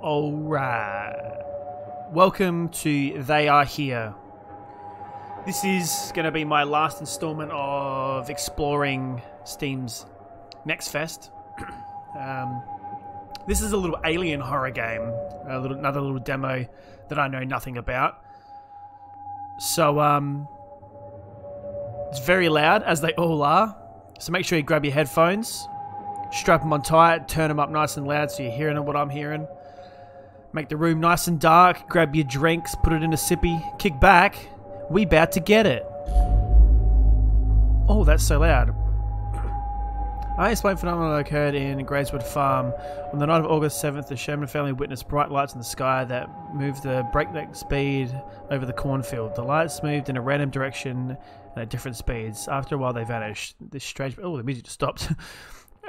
Alright. Welcome to They Are Here. This is going to be my last installment of exploring Steam's Next Fest. um, this is a little alien horror game, a little, another little demo that I know nothing about. So, um, it's very loud, as they all are. So make sure you grab your headphones, strap them on tight, turn them up nice and loud so you're hearing what I'm hearing. Make the room nice and dark, grab your drinks, put it in a sippy, kick back. We about to get it. Oh, that's so loud. Unexplained phenomenon occurred in Grayswood Farm. On the night of August 7th, the Sherman family witnessed bright lights in the sky that moved the breakneck speed over the cornfield. The lights moved in a random direction and at different speeds. After a while, they vanished. This strange. Oh, the music just stopped.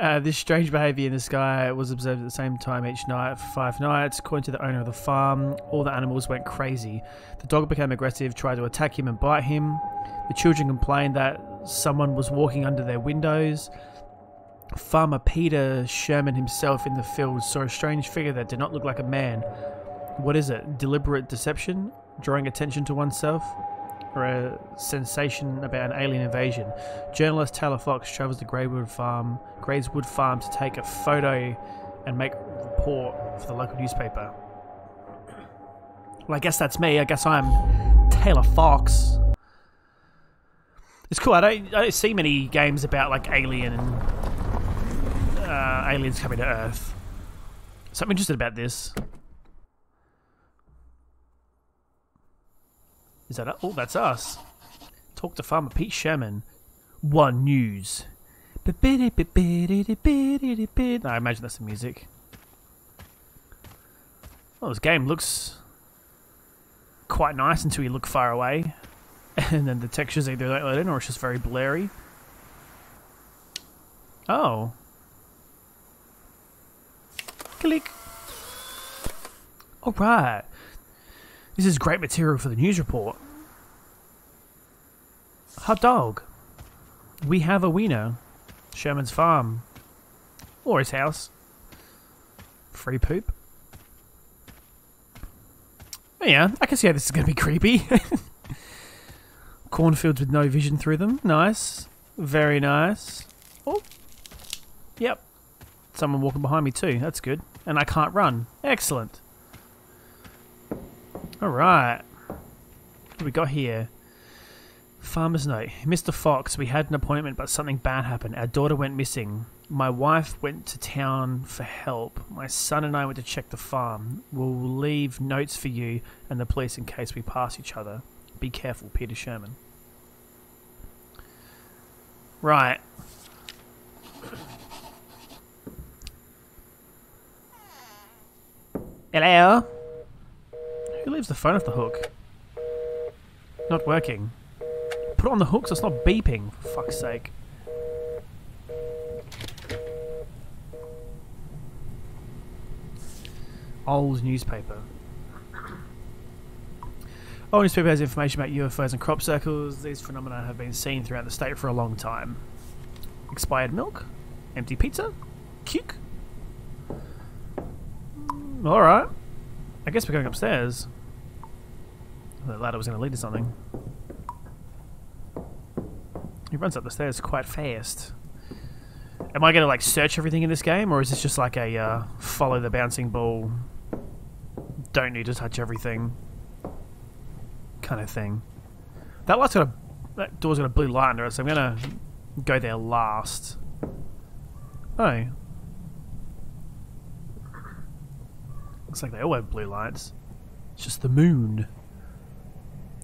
Uh, this strange behaviour in the sky was observed at the same time each night for five nights. According to the owner of the farm, all the animals went crazy. The dog became aggressive, tried to attack him and bite him. The children complained that someone was walking under their windows. Farmer Peter Sherman himself in the field saw a strange figure that did not look like a man. What is it? Deliberate deception? Drawing attention to oneself? Or a sensation about an alien invasion? Journalist Taylor Fox travels to Greywood Farm, Grayswood Farm to take a photo and make a report for the local newspaper. Well, I guess that's me. I guess I'm Taylor Fox. It's cool. I don't, I don't see many games about like alien and uh, aliens coming to Earth. So I'm interested about this. Is that? Oh, that's us. Talk to Farmer Pete Sherman. One News. I imagine that's the music. Well, this game looks quite nice until you look far away, and then the textures either don't let in or it's just very blurry. Oh. Click. Alright. This is great material for the news report. Hot dog. We have a wiener. Sherman's farm. Or his house. Free poop. Oh, yeah, I can see how this is going to be creepy. Cornfields with no vision through them. Nice. Very nice. Oh. Yep. Someone walking behind me too. That's good. And I can't run. Excellent. Alright. What we got here? Farmer's note. Mr. Fox, we had an appointment, but something bad happened. Our daughter went missing. My wife went to town for help. My son and I went to check the farm. We'll leave notes for you and the police in case we pass each other. Be careful, Peter Sherman. Right. Hello? Who leaves the phone off the hook? Not working. Put it on the hook so it's not beeping, for fuck's sake. Old newspaper. Old newspaper has information about UFOs and crop circles. These phenomena have been seen throughout the state for a long time. Expired milk? Empty pizza? Cuke? Alright. I guess we're going upstairs. The ladder was going to lead to something. He runs up the stairs quite fast. Am I going to like search everything in this game, or is this just like a uh, follow the bouncing ball, don't need to touch everything kind of thing? That light's got a that door's got a blue light under it, so I'm going to go there last. Oh, looks like they all have blue lights. It's just the moon.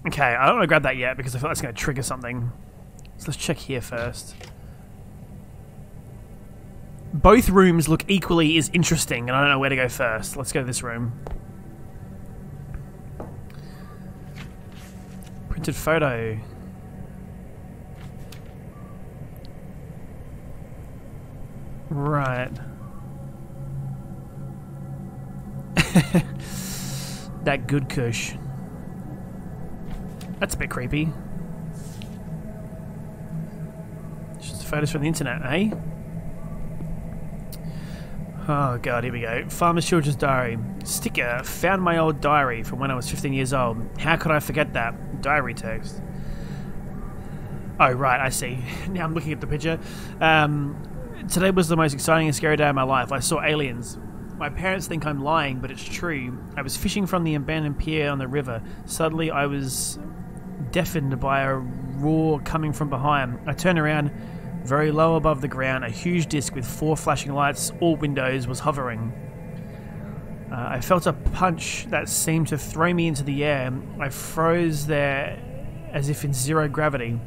Okay, I don't want to grab that yet because I feel it's going to trigger something. So let's check here first. Both rooms look equally as interesting, and I don't know where to go first. Let's go to this room. Printed photo. Right. that good kush. That's a bit creepy. Just photos from the internet, eh? Oh god, here we go. Farmer's Children's Diary. Sticker. Found my old diary from when I was 15 years old. How could I forget that? Diary text. Oh, right, I see. Now I'm looking at the picture. Um, today was the most exciting and scary day of my life. I saw aliens. My parents think I'm lying, but it's true. I was fishing from the abandoned pier on the river. Suddenly, I was deafened by a roar coming from behind. I turned around. Very low above the ground, a huge disc with four flashing lights, all windows, was hovering. Uh, I felt a punch that seemed to throw me into the air. I froze there as if in zero gravity.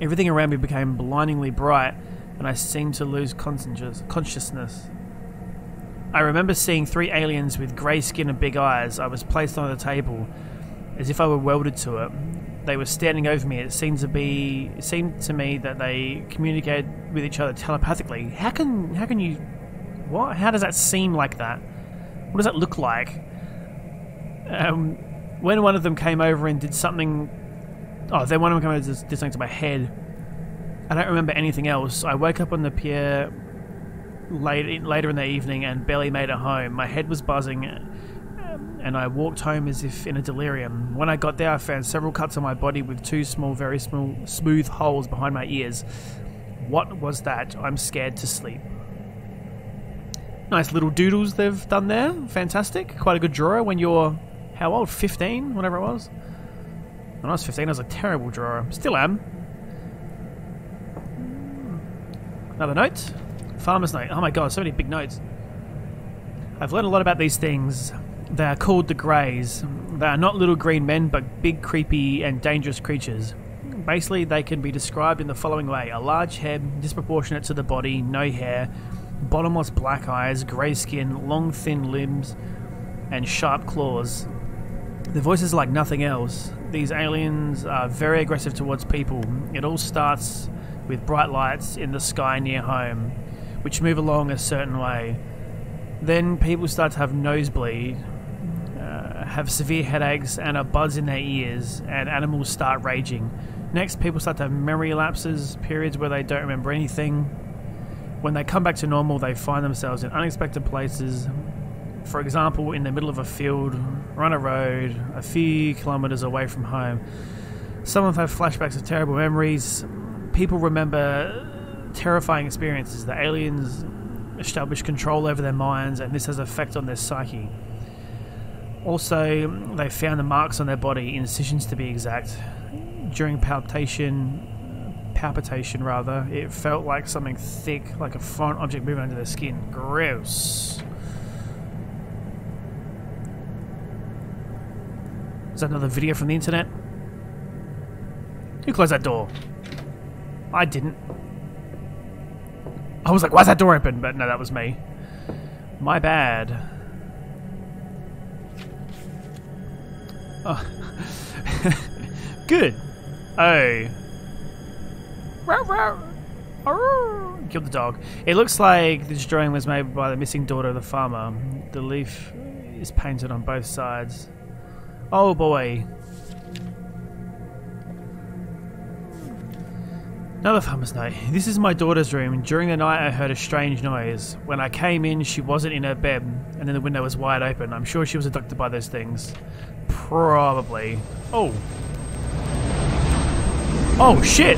Everything around me became blindingly bright, and I seemed to lose consciousness. I remember seeing three aliens with grey skin and big eyes. I was placed on a table, as if I were welded to it they were standing over me. It seemed to be it seemed to me that they communicated with each other telepathically. How can how can you what? How does that seem like that? What does that look like? Um, when one of them came over and did something, oh, then one of them came over and did something to my head. I don't remember anything else. I woke up on the pier late, later in the evening and barely made it home. My head was buzzing and I walked home as if in a delirium. When I got there, I found several cuts on my body with two small, very small, smooth holes behind my ears. What was that? I'm scared to sleep. Nice little doodles they've done there. Fantastic. Quite a good drawer when you're, how old? 15? Whatever it was. When I was 15, I was a terrible drawer. Still am. Another note. Farmer's note. Oh my god, so many big notes. I've learned a lot about these things. They are called the Greys. They are not little green men, but big, creepy, and dangerous creatures. Basically, they can be described in the following way a large head, disproportionate to the body, no hair, bottomless black eyes, grey skin, long, thin limbs, and sharp claws. Their voices are like nothing else. These aliens are very aggressive towards people. It all starts with bright lights in the sky near home, which move along a certain way. Then people start to have nosebleed, have severe headaches and a buzz in their ears, and animals start raging. Next, people start to have memory lapses, periods where they don't remember anything. When they come back to normal, they find themselves in unexpected places. For example, in the middle of a field, or on a road, a few kilometers away from home. Some of them have flashbacks of terrible memories. People remember terrifying experiences. The aliens establish control over their minds, and this has effect on their psyche. Also, they found the marks on their body, incisions to be exact. During palpitation, palpitation rather, it felt like something thick, like a foreign object moving under their skin. Gross. Is that another video from the internet? Who closed that door? I didn't. I was like, why's that door open? But no, that was me. My bad. Oh. Good. Oh. Kill the dog. It looks like this drawing was made by the missing daughter of the farmer. The leaf is painted on both sides. Oh boy. Another farmer's note. This is my daughter's room. During the night, I heard a strange noise. When I came in, she wasn't in her bed, and then the window was wide open. I'm sure she was abducted by those things. Probably. Oh. Oh, shit!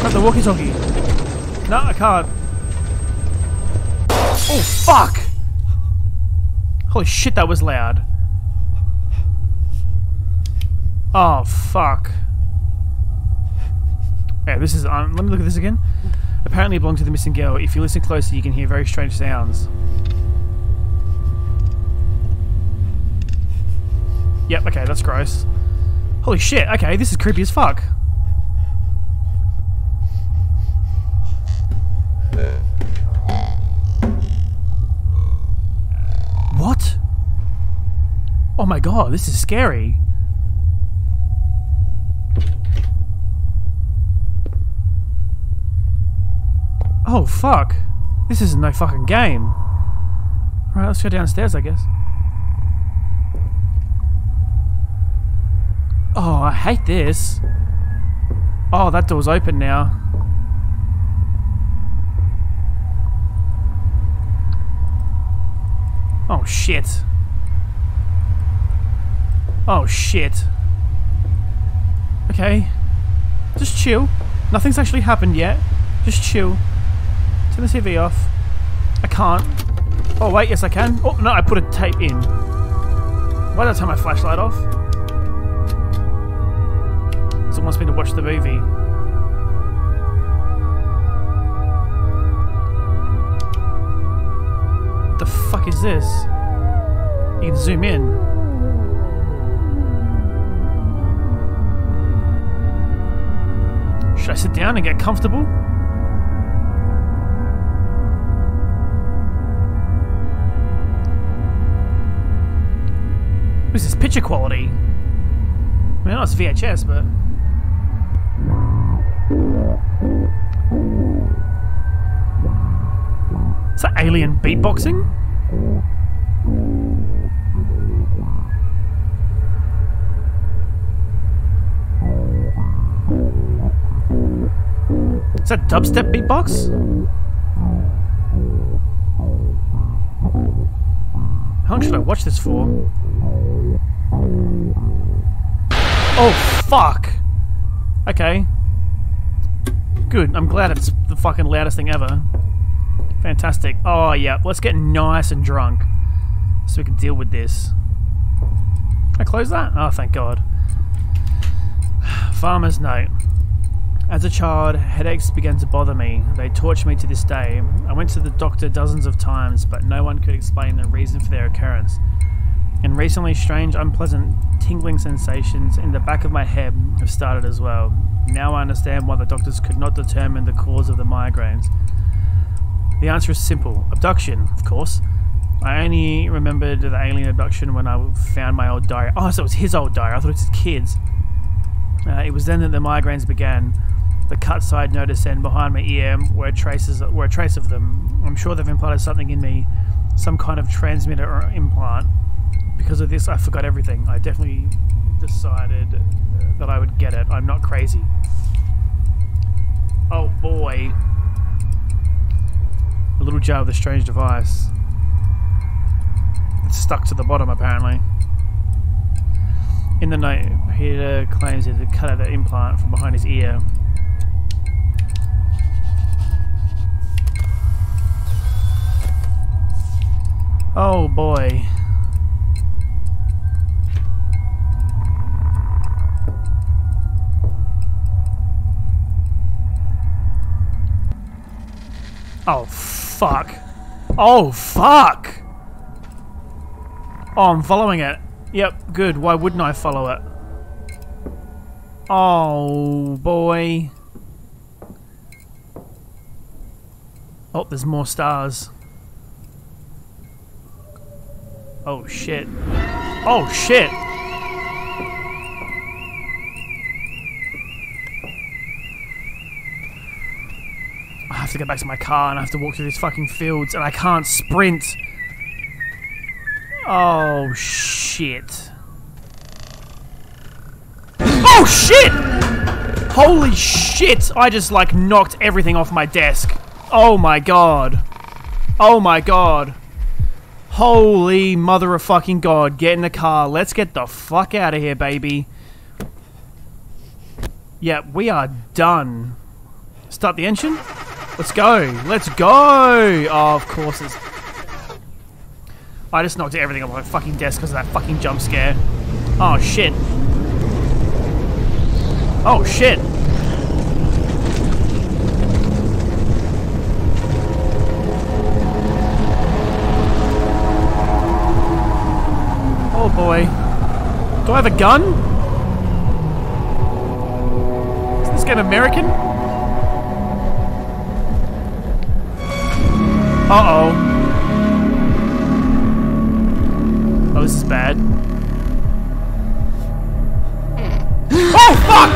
Grab the walkie-talkie. No, I can't. Oh, fuck! Holy shit, that was loud. Oh, fuck. Yeah, this is... Um, let me look at this again. Apparently it belongs to the missing girl. If you listen closely, you can hear very strange sounds. Yep, okay, that's gross. Holy shit, okay, this is creepy as fuck. What? Oh my god, this is scary. Oh fuck. This is no fucking game. Right, let's go downstairs, I guess. Oh, I hate this. Oh, that door's open now. Oh, shit. Oh, shit. Okay. Just chill. Nothing's actually happened yet. Just chill. Turn the TV off. I can't. Oh, wait, yes I can. Oh, no, I put a tape in. Why did I turn my flashlight off? Wants me to watch the movie. The fuck is this? You can zoom in. Should I sit down and get comfortable? What is this picture quality? I mean, I know it's VHS, but. Is that alien beatboxing? Is that dubstep beatbox? How long should I watch this for? Oh, fuck! Okay. Good, I'm glad it's the fucking loudest thing ever. Fantastic. Oh, yeah, let's get nice and drunk so we can deal with this. I close that? Oh, thank God. Farmer's note. As a child, headaches began to bother me. They torture me to this day. I went to the doctor dozens of times, but no one could explain the reason for their occurrence. And recently, strange, unpleasant, tingling sensations in the back of my head have started as well. Now I understand why the doctors could not determine the cause of the migraines. The answer is simple abduction, of course. I only remembered the alien abduction when I found my old diary. Oh, so it was his old diary. I thought it was his kids. Uh, it was then that the migraines began. The cut side notice and behind my ear were traces were a trace of them. I'm sure they've implanted something in me, some kind of transmitter or implant. Because of this, I forgot everything. I definitely decided that I would get it. I'm not crazy. Oh boy. A little jar with a strange device. It's stuck to the bottom apparently. In the note, Peter claims he had cut out the implant from behind his ear. Oh boy. Oh fuck. Oh fuck! Oh, I'm following it. Yep, good. Why wouldn't I follow it? Oh, boy. Oh, there's more stars. Oh, shit. Oh, shit! To get back to my car and I have to walk through these fucking fields and I can't sprint. Oh, shit. Oh, shit! Holy shit! I just, like, knocked everything off my desk. Oh, my God. Oh, my God. Holy mother of fucking God. Get in the car. Let's get the fuck out of here, baby. Yeah, we are done. Start the engine? Let's go. Let's go. Oh, of course it's... I just knocked everything off my fucking desk because of that fucking jump scare. Oh, shit. Oh, shit. Oh, boy. Do I have a gun? Is this game American? Uh-oh. Oh, this is bad. oh, fuck!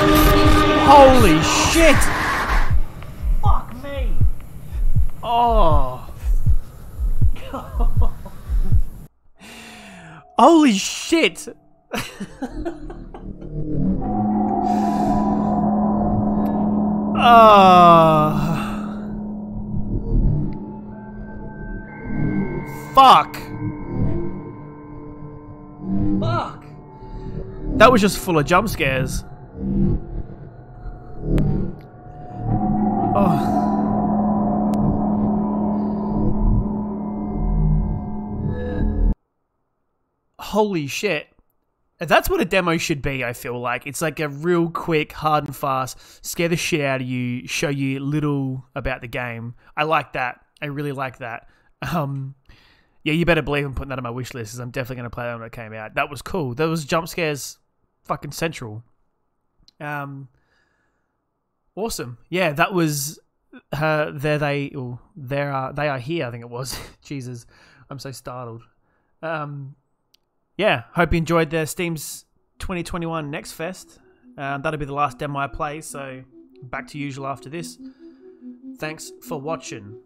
Holy shit! Fuck me! Oh. Holy shit! Ah. Fuck! Fuck! That was just full of jump scares. Oh. Holy shit. That's what a demo should be, I feel like. It's like a real quick, hard and fast, scare the shit out of you, show you little about the game. I like that. I really like that. Um, yeah, you better believe I'm putting that on my wish list. I'm definitely going to play that when it came out. That was cool. Those jump scares, fucking central. Um, awesome. Yeah, that was uh, there. They or there are they are here. I think it was. Jesus, I'm so startled. Um, yeah, hope you enjoyed the Steam's 2021 Next Fest. Um, that'll be the last demo I play. So back to usual after this. Thanks for watching.